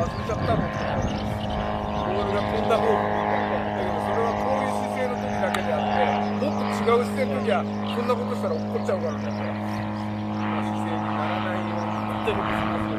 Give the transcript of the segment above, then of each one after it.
忘れちゃったの。ボールが飛んだ方。向だけどそれはこういう姿勢の時だけであってもっと違う姿勢の時はこんなことしたら怒っちゃうからね。姿勢にならないように。なってるんです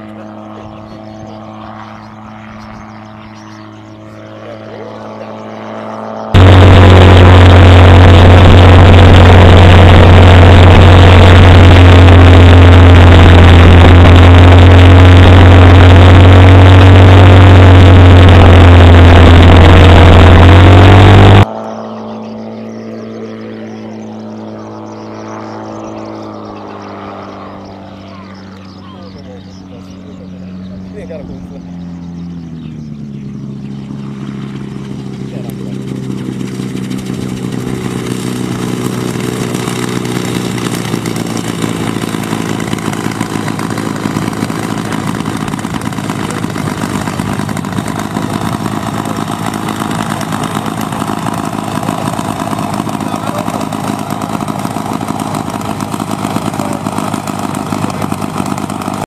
carregar a coisa.